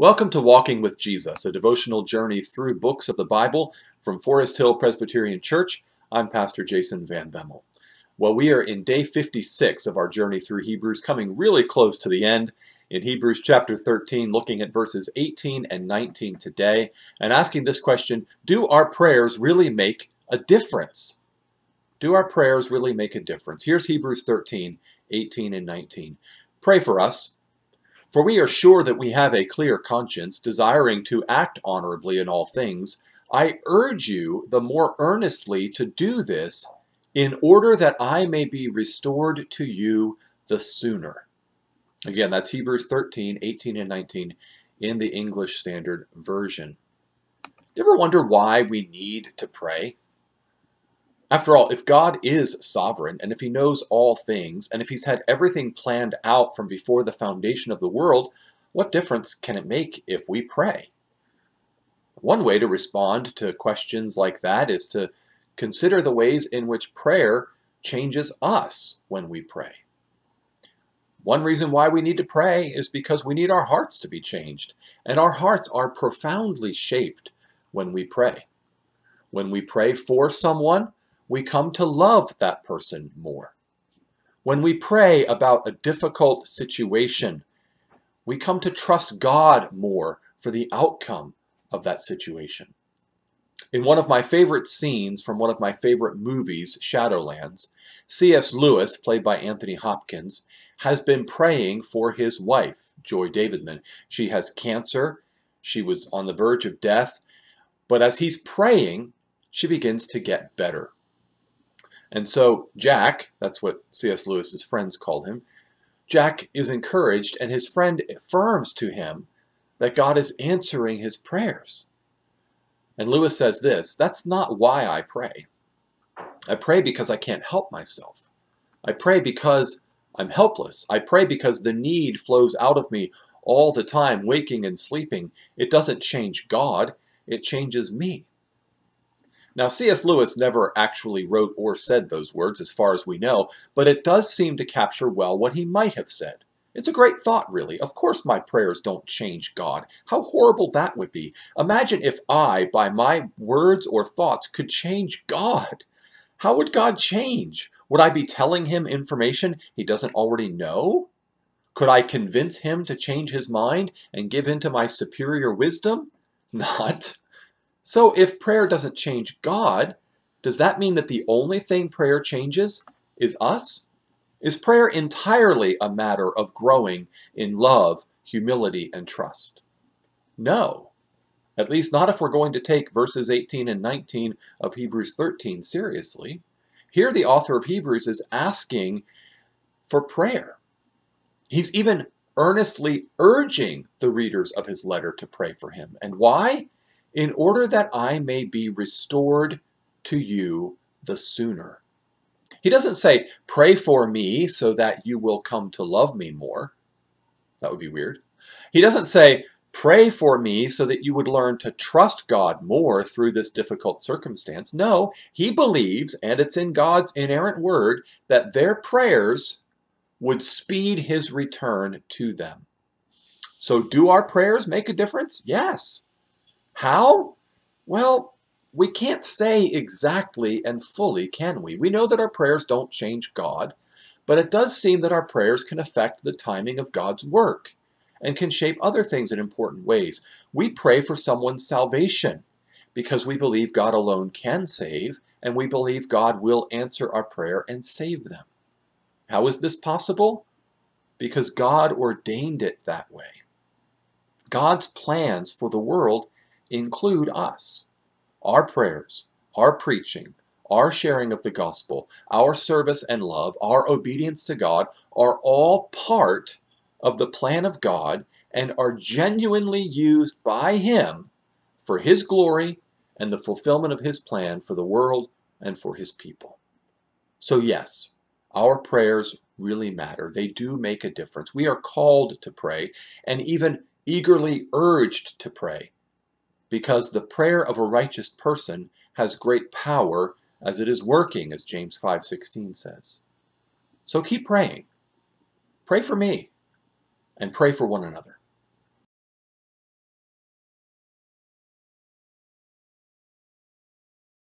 Welcome to Walking with Jesus, a devotional journey through books of the Bible from Forest Hill Presbyterian Church. I'm Pastor Jason Van Bemmel. Well, we are in day 56 of our journey through Hebrews, coming really close to the end. In Hebrews chapter 13, looking at verses 18 and 19 today, and asking this question Do our prayers really make a difference? Do our prayers really make a difference? Here's Hebrews 13, 18 and 19. Pray for us for we are sure that we have a clear conscience, desiring to act honorably in all things. I urge you the more earnestly to do this, in order that I may be restored to you the sooner. Again, that's Hebrews 13, 18, and 19 in the English Standard Version. You ever wonder why we need to pray? After all, if God is sovereign, and if he knows all things, and if he's had everything planned out from before the foundation of the world, what difference can it make if we pray? One way to respond to questions like that is to consider the ways in which prayer changes us when we pray. One reason why we need to pray is because we need our hearts to be changed, and our hearts are profoundly shaped when we pray. When we pray for someone, we come to love that person more. When we pray about a difficult situation, we come to trust God more for the outcome of that situation. In one of my favorite scenes from one of my favorite movies, Shadowlands, C.S. Lewis, played by Anthony Hopkins, has been praying for his wife, Joy Davidman. She has cancer. She was on the verge of death. But as he's praying, she begins to get better. And so Jack, that's what C.S. Lewis's friends called him, Jack is encouraged and his friend affirms to him that God is answering his prayers. And Lewis says this, that's not why I pray. I pray because I can't help myself. I pray because I'm helpless. I pray because the need flows out of me all the time, waking and sleeping. It doesn't change God, it changes me. Now, C.S. Lewis never actually wrote or said those words, as far as we know, but it does seem to capture well what he might have said. It's a great thought, really. Of course my prayers don't change God. How horrible that would be. Imagine if I, by my words or thoughts, could change God. How would God change? Would I be telling him information he doesn't already know? Could I convince him to change his mind and give in to my superior wisdom? Not. So if prayer doesn't change God, does that mean that the only thing prayer changes is us? Is prayer entirely a matter of growing in love, humility, and trust? No. At least not if we're going to take verses 18 and 19 of Hebrews 13 seriously. Here the author of Hebrews is asking for prayer. He's even earnestly urging the readers of his letter to pray for him. And why? In order that I may be restored to you the sooner. He doesn't say, pray for me so that you will come to love me more. That would be weird. He doesn't say, pray for me so that you would learn to trust God more through this difficult circumstance. No, he believes, and it's in God's inerrant word, that their prayers would speed his return to them. So do our prayers make a difference? Yes. How? Well, we can't say exactly and fully, can we? We know that our prayers don't change God, but it does seem that our prayers can affect the timing of God's work and can shape other things in important ways. We pray for someone's salvation because we believe God alone can save, and we believe God will answer our prayer and save them. How is this possible? Because God ordained it that way. God's plans for the world include us. Our prayers, our preaching, our sharing of the gospel, our service and love, our obedience to God are all part of the plan of God and are genuinely used by Him for His glory and the fulfillment of His plan for the world and for His people. So, yes, our prayers really matter. They do make a difference. We are called to pray and even eagerly urged to pray because the prayer of a righteous person has great power as it is working, as James 5.16 says. So keep praying. Pray for me, and pray for one another.